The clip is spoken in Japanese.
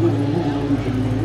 なるほど。